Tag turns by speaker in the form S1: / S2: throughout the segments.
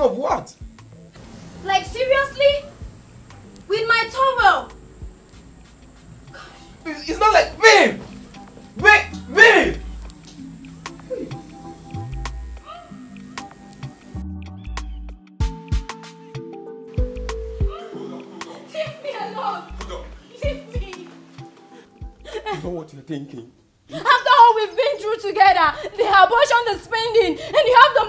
S1: of what? Like seriously? With my towel?
S2: Gosh. It's not like, babe! Babe! Babe!
S1: Leave me alone! Leave me!
S2: You know what you're thinking?
S1: After all we've been through together, the abortion, the spending, and you have the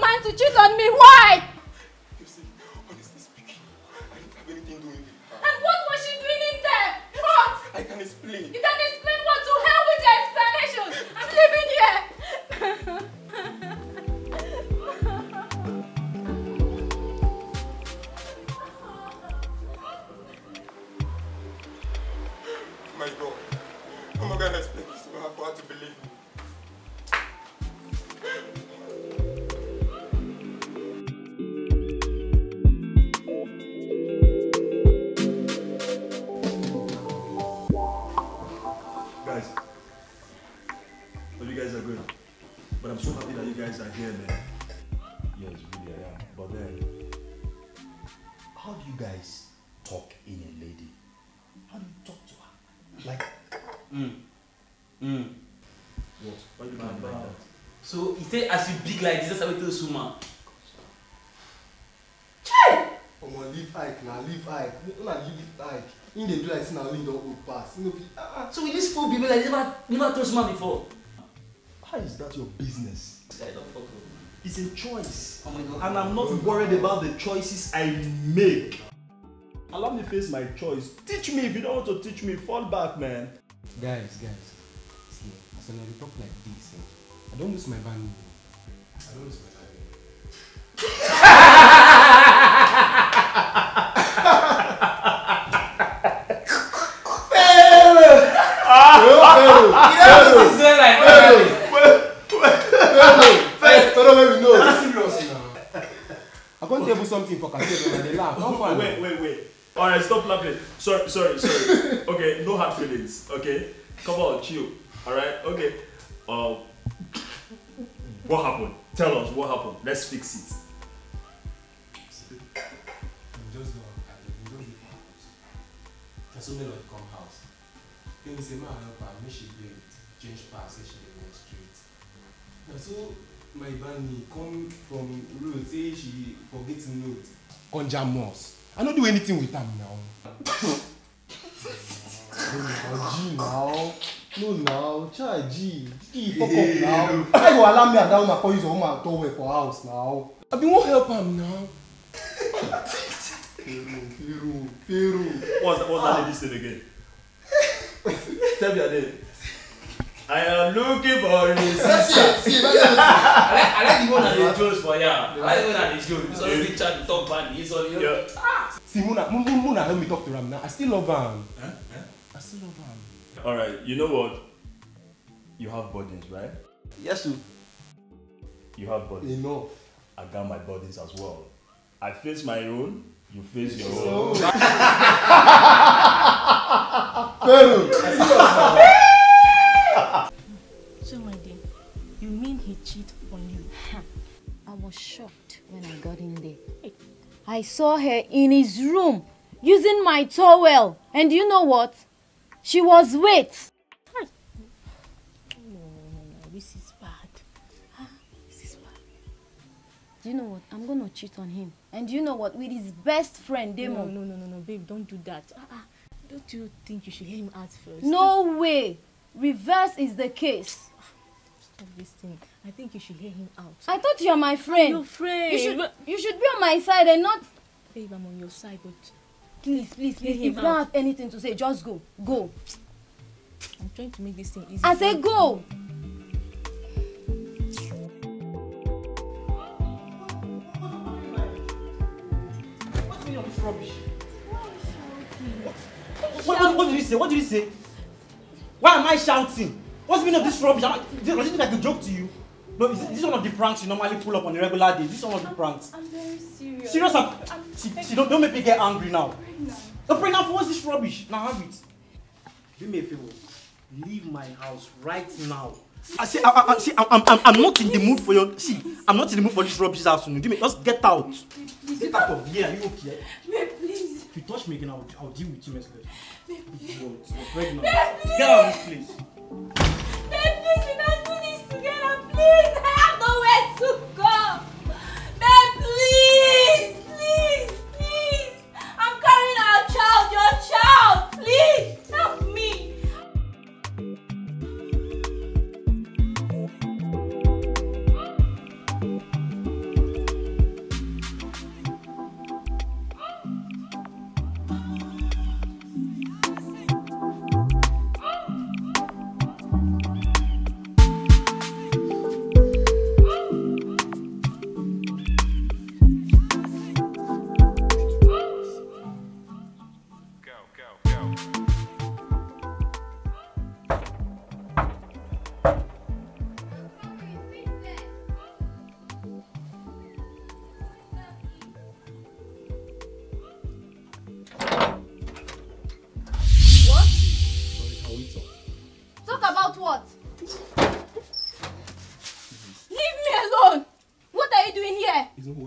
S3: So
S4: he say as you big like this, that's how we tell this woman.
S5: Omo leave Ike na leave Ike. Una leave Ike. Him dey do like say na only him don old pass. Him no fit ah
S4: So with this fool people like never never touch man before.
S6: how is that your business?
S4: This guy don't fuck up.
S6: It's a choice.
S4: Oh my god.
S6: And I'm not worried about the choices I make. Allow me face my choice. Teach me if you don't want to teach me. Fall back, man.
S5: Guys, guys, see, as una dey talk like this, eh, I don lose my value. I don lose my something for cafe and they laugh. How far?
S3: Wait, wait, wait. Alright, stop laughing. Sorry, sorry, sorry. okay, no hard feelings. Okay? Come on, chill. Alright? Okay. Um, what happened? Tell us what happened. Let's fix it.
S5: We just go out. We just dey for house. Na so melody come house. Then we say ma help her make she dey change pass say she dey menstruate. Na so my bani come from road say she forget note. Come jam us. I no do anything with am now. no na G now. No now. Chai G. G fuck up now. Why you go allow me and that woman come use your woman towel for house now? I bin wan help am now. Pero, pero.
S3: What's, what's that lady saying again? Tell me her name. I am looking for a sister.
S4: I like I like the one that they Jones for yeah. I like the one that they Jones. This one chat, the top band, this one. You know.
S3: Yeah.
S5: See, Muna, Muna, Muna help me talk to am now. I still love am. I still love am.
S3: Alright, you know what? You have burdens, right?
S4: Yes, sir.
S3: You have burdens.
S5: Enough.
S3: I got my burdens as well. I face my own, you face your own.
S5: Pero.
S1: So, my dear, you mean he cheated on you?
S7: I was shocked when I got in there. I saw her in his room using my towel. And you know what? She was wet.
S1: No, no, no, no, this is bad. Ah, this is bad.
S7: Do you know what? I'm gonna cheat on him. And do you know what? With his best friend,
S1: No,
S7: Demo.
S1: no, no, no, no, babe, don't do that. Ah, ah, don't you think you should hear him out first?
S7: No way. Reverse is the case.
S1: Stop this thing. I think you should hear him out.
S7: I thought you're my friend.
S1: Your friend.
S7: You should, you should be on my side and not.
S1: Babe, I'm on your side, but
S7: Please, please, please.
S1: him
S7: If you don't have anything to say, just go. Go.
S1: I'm trying to make this thing easy.
S7: I say go.
S4: Rubbish? What, what, what did you say? What did you say? Why am I shouting? What's the meaning of this rubbish? Does it look like a joke to you? No, is this one of the pranks you normally pull up on a regular day? Is this one of the pranks?
S1: I'm very serious.
S4: Serious? I'm, see, see, don't, don't make me get angry now. The pregnant for what's this rubbish? Now have it. Do me a favor. Leave my house right now. I see, I, I, I- see, I'm, I'm, I'm- I'm not in the mood for your. See, I'm not in the mood for this rubbish this afternoon. Do me, just get out. Get out of here. Are you okay?
S1: Babe, please.
S7: If you touch me again, I'll, I'll deal with you mercilessly. What? You're pregnant. Get out of this place.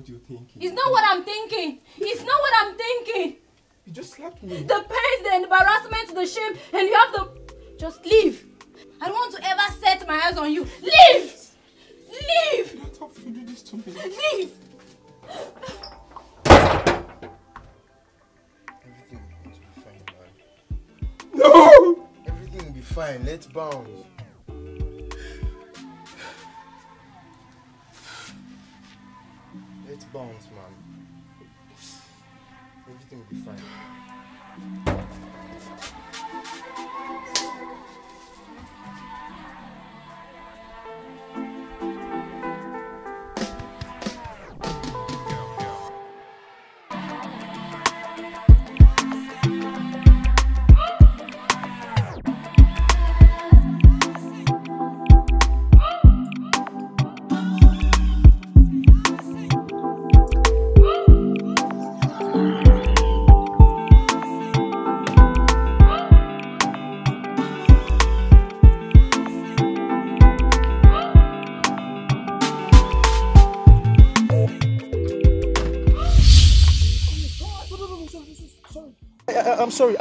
S8: What
S2: you're thinking.
S8: It's not what I'm thinking. It's not what I'm thinking.
S2: You just slapped me.
S8: The pain, the embarrassment, the shame, and you have the. Just leave. I don't want to ever set my eyes on you. Leave! Leave!
S2: Not how you do this to me.
S8: Leave!
S5: Everything will be fine, man.
S2: No!
S5: Everything will be fine. Let's bounce. Bounce, man. Everything will be fine.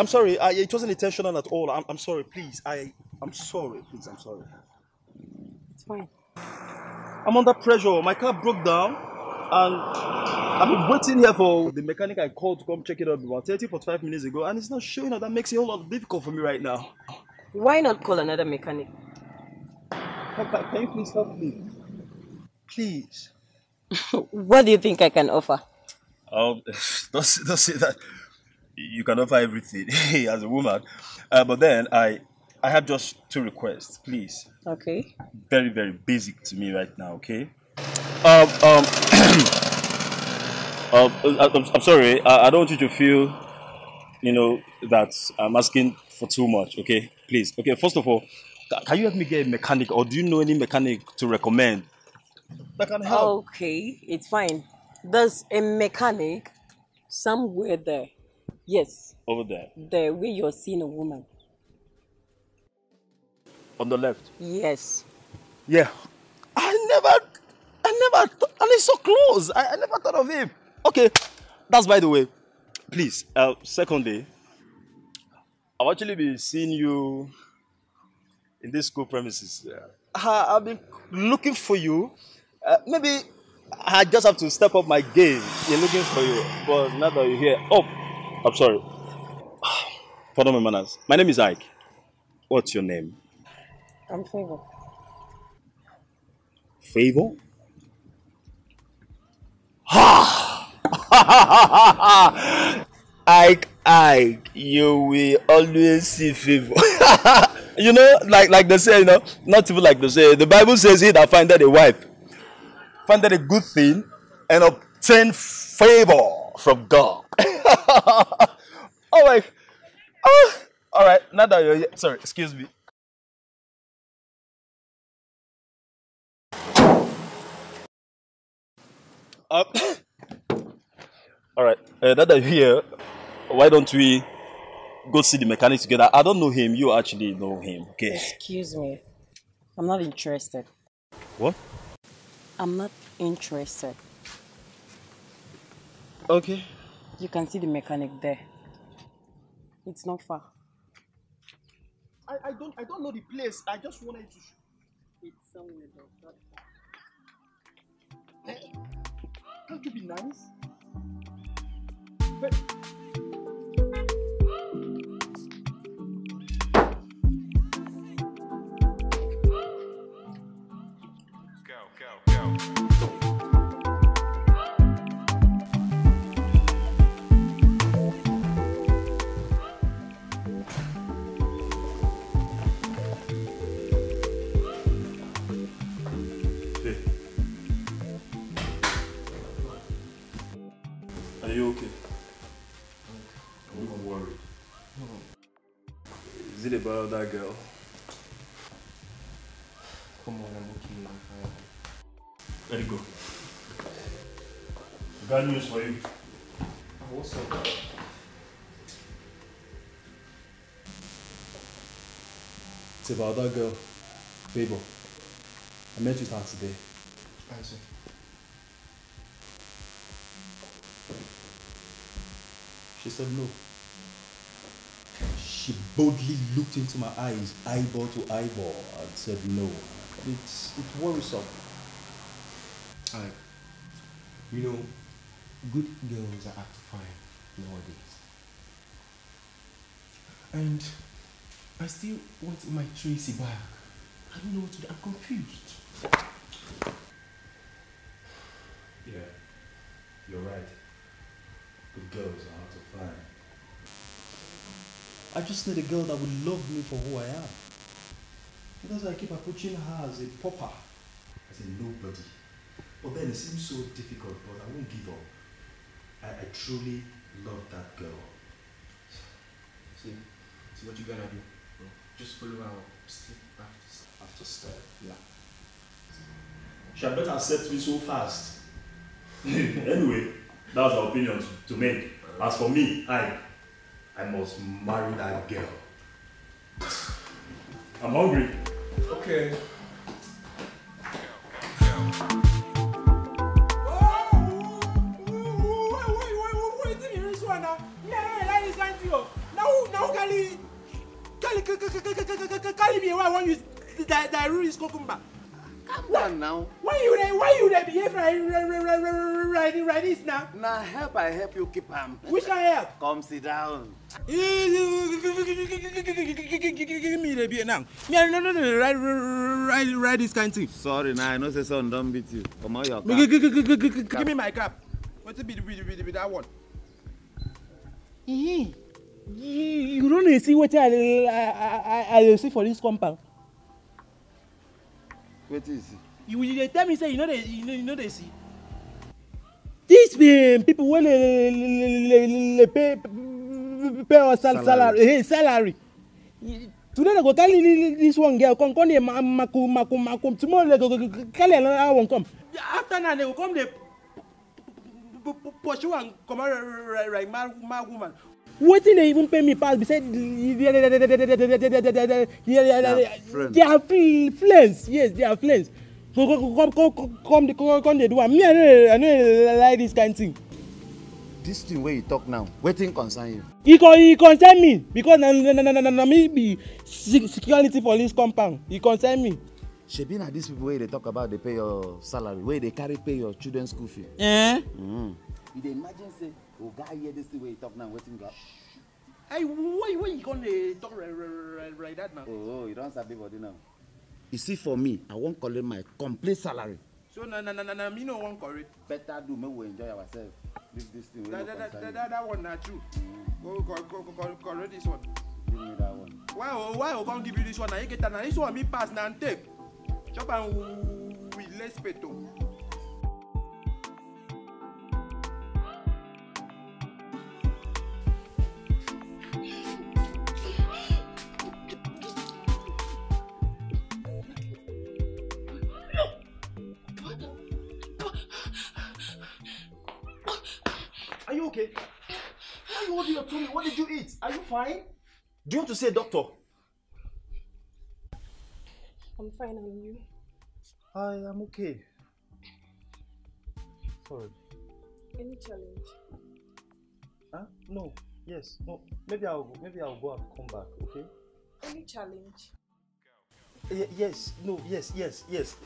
S3: I'm sorry. I'm sorry. I, it wasn't intentional at all. I'm, I'm sorry. Please. I. I'm sorry. Please. I'm sorry.
S9: It's fine.
S3: I'm under pressure. My car broke down, and I've been waiting here for the mechanic I called to come check it out about 30, 45 minutes ago, and it's not showing up. That makes it a whole lot difficult for me right now.
S9: Why not call another mechanic?
S3: Can, can- can you please help me? Please.
S9: What do you think I can offer?
S3: Um, don't, don't say that. You can offer everything as a woman, uh, but then I, I have just two requests, please.
S9: Okay.
S3: Very, very basic to me right now. Okay. Um, um, um I, I'm, I'm sorry. I, I don't want you to feel, you know, that I'm asking for too much. Okay, please. Okay, first of all, can you help me get a mechanic, or do you know any mechanic to recommend that can help?
S9: Okay, it's fine. There's a mechanic somewhere there. Yes,
S3: Over there,
S9: there where you're seeing a woman.
S3: on the left.
S9: Yes.
S3: Yeah. I never, I never, th- and it's so close. I, I never thought of him. Okay, that's by the way. Please, uh, secondly, I've actually been seeing you in this school premises. Yeah. I, I've been looking for you. Uh, maybe I just have to step up my game in looking for you. But now that you're here, oh, I'm sorry. Pardon my manners. My name is Ike. What's your name?
S9: I'm favor.
S3: Favor? Ha! Ike, Ike, you will always see favor. you know, like like they say, you know, not even like they say. The Bible says, "He that findeth a wife, findeth a good thing, and obtain favor from God." oh my, oh, all right. Now that you're here, sorry, excuse me. Uh, all right. Uh, now that you're here, why don't we go see the mechanic together? I don't know him. You actually know him. Okay.
S9: Excuse me. I'm not interested.
S3: What?
S9: I'm not interested.
S3: Okay.
S9: You can see the mechanic there. It's not far.
S3: I, I don't I don't know the place. I just wanted to.
S9: It's somewhere though, not far.
S3: Eh, Can't you be nice? But
S10: Hey. Is it about that girl?
S11: Come on, I'm okay. I'm.
S10: Let it go. Got news for you.
S11: What's up?
S6: It's about that girl, Babel. I met with her today.
S11: Answer.
S6: She said no. Boldly looked into my eyes, eyeball to eyeball, and said no. It's it's worrisome.
S11: Alright. You know, good girls are hard to find nowadays. And I still want my Tracy back. I don't know what to do. I'm confused.
S6: Yeah, you're right. Good girls are hard to find. I just need a girl that will love me for who I am. Because I keep approaching her as a pauper, as a nobody. But then it seems so difficult, but I won't give up. I, I truly love that girl.
S11: See, see what you're gonna do. bro. Just follow our step after step.
S6: After step, yeah. She had better accept me so fast.
S10: anyway, that's our opinion to, to make. As for me, I, I must marry that girl. I'm hungry.
S11: Okay.
S5: Calm down now.
S4: Why you dey why you dey behave like like like this now?
S5: Na help I help you keep am.
S4: Which kind help?
S5: Come sit down.
S4: Give me the beer now. Me I no no no ride ride ride this kind thing.
S5: Sorry na I know say son don beat you. Come on your car.
S4: Give me my cap. Wetin be the be the be the be that one? You you no dey see wetin I I I I dey see for this compound.
S5: Wetin you see?
S4: You you dey tell me say you no dey you no you no dey see. These um, people wey dey dey pay pay us sal salary hey salary. Today they go carry this one girl come come dey ma maku maku maku tomorrow they go carry another one come. After na they go come dey pursue am comot like mad mad woman. Wetin dey even pay me pass be say their flames yes their flames go go go come come come come dey do am me i no i no like this kind thing.
S5: This thing wey you talk now, wetin concern you?
S4: e con e concern me because na na na na na na me be se- security for this compound e concern me.
S5: Shebi na these people wey you dey talk about dey pay your salary, wey dey carry pay your children school fee.
S4: Eh?
S5: Mm. You dey imagine say oga hear this thing wey you talk now, wetin go happen?
S4: Hey, why why you come dey talk like that now.
S5: Oh, oh, you don sabi body now. You see for me, I wan collect my complete salary.
S4: so na na na na na me no wan correct.
S5: Better do make we enjoy ourselves. Leave this thing wey
S4: that
S5: no
S4: that
S5: concern
S4: that
S5: you.
S4: that that one na true. go go go go go correct this one.
S5: Give me that one.
S4: why o why o come give you this one na you get am na this one me pass na take chop am with less pay
S3: Are you okay? Why you holding your tummy? What did you eat? Are you fine? Do you want to see a doctor?
S12: I'm fine, and you?
S3: I am okay. Sorry.
S12: Any challenge?
S3: Huh? No. Yes. No. Maybe I'll go. Maybe I'll go and come back. Okay.
S12: Any challenge?
S3: Y- yes. No. Yes. Yes. Yes.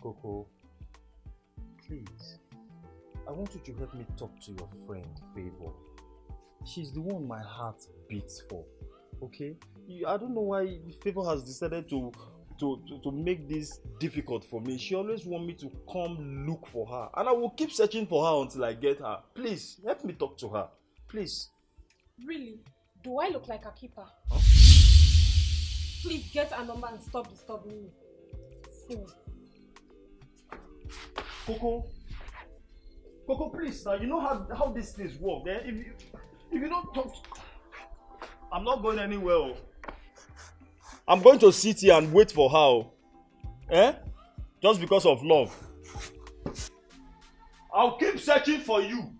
S3: Coco, please. I want you to help me talk to your friend, Favor. She's the one my heart beats for. Okay? I don't know why Favor has decided to, to, to, to make this difficult for me. She always want me to come look for her. And I will keep searching for her until I get her. Please, help me talk to her. Please.
S12: Really? Do I look like a keeper? Please get a number and stop disturbing me. Fool.
S3: Coco. Coco, please now. You know how, how these things work. Eh? If, you, if you don't talk, I'm not going anywhere. oh. I'm going to sit here and wait for her. oh. Eh? Just because of love. I'll keep searching for you.